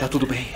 Tá tudo bem.